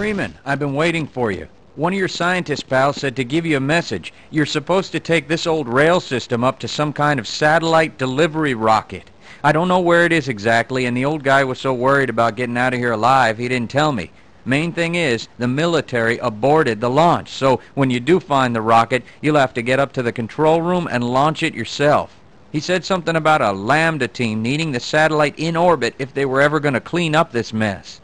Freeman, I've been waiting for you. One of your scientist pals said to give you a message. You're supposed to take this old rail system up to some kind of satellite delivery rocket. I don't know where it is exactly, and the old guy was so worried about getting out of here alive, he didn't tell me. Main thing is, the military aborted the launch, so when you do find the rocket, you'll have to get up to the control room and launch it yourself. He said something about a Lambda team needing the satellite in orbit if they were ever going to clean up this mess.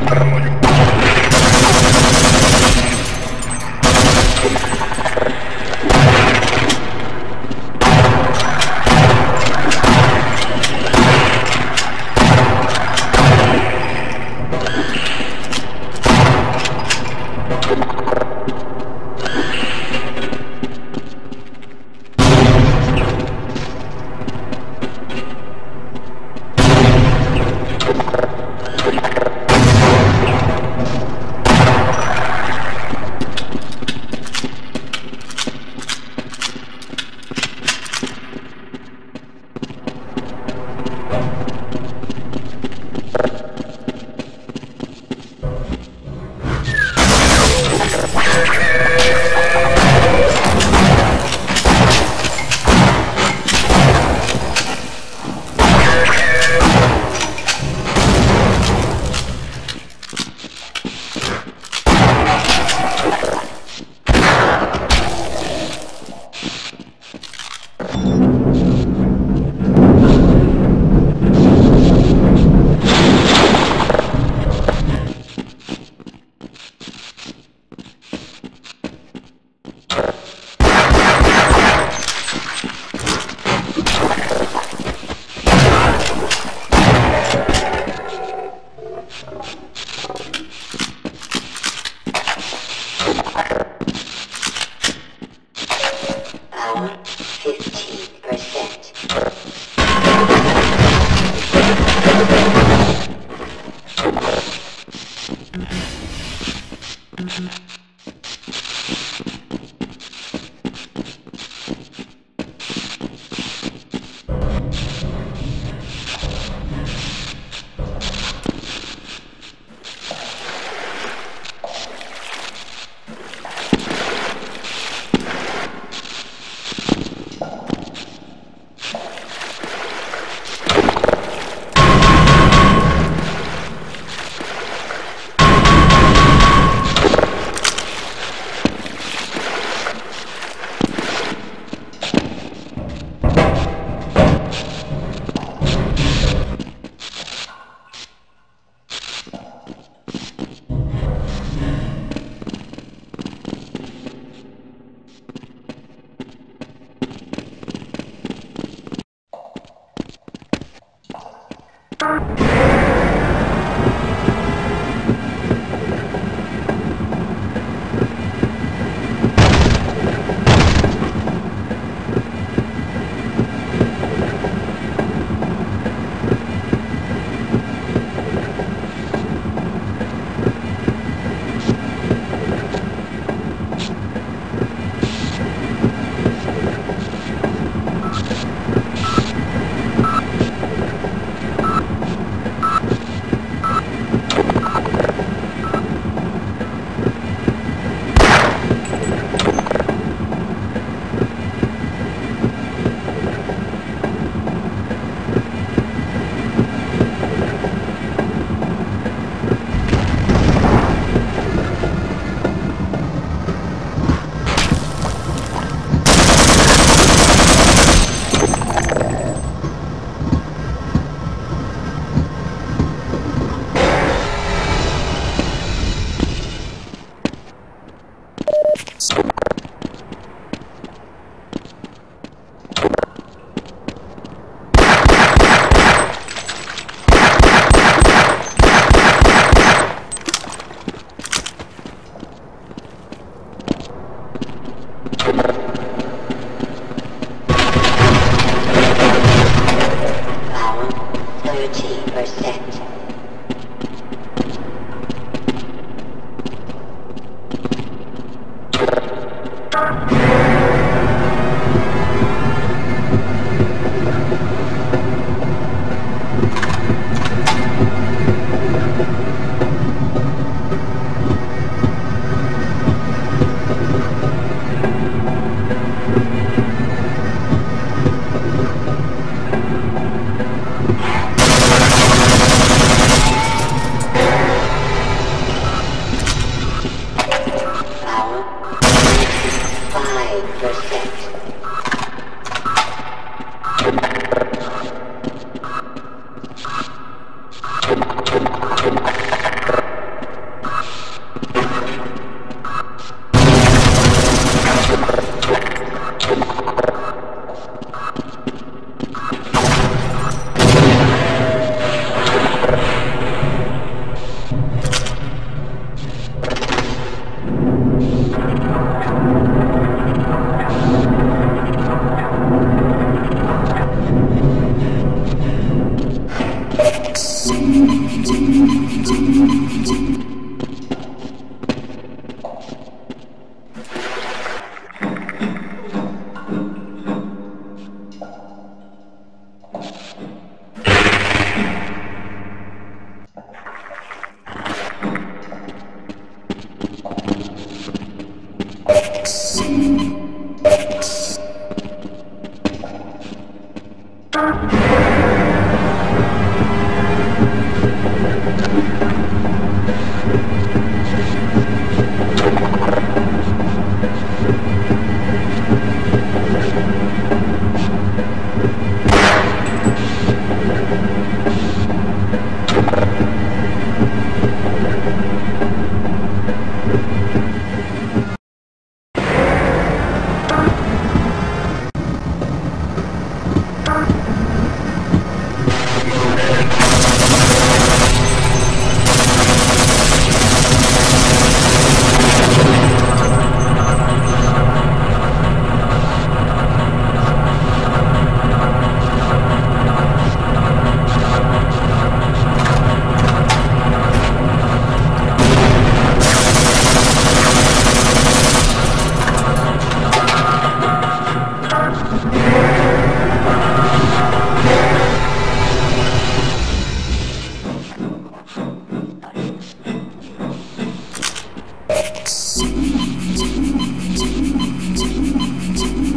Desarrollo.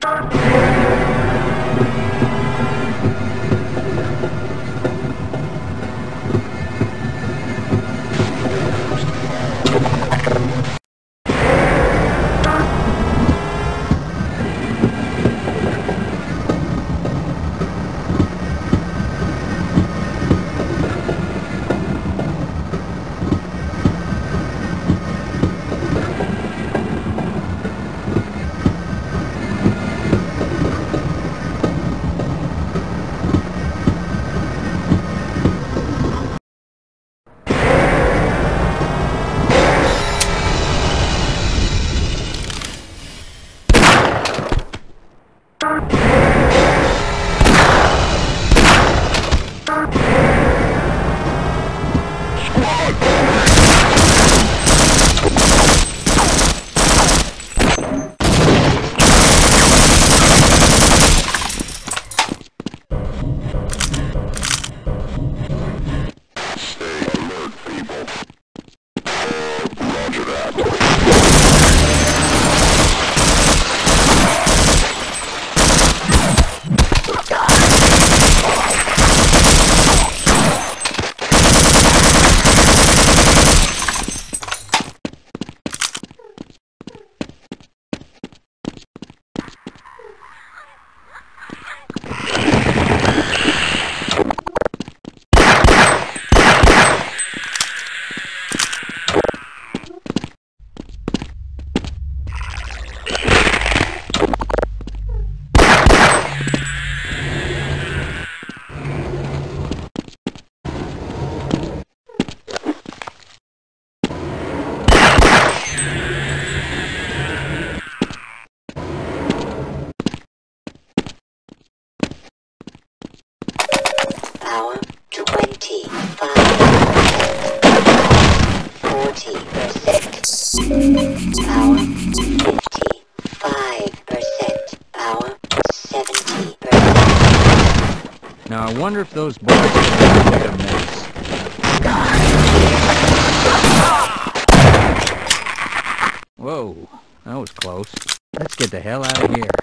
Power wonder if those boys can make a mess. Whoa, that was close. Let's get the hell out of here.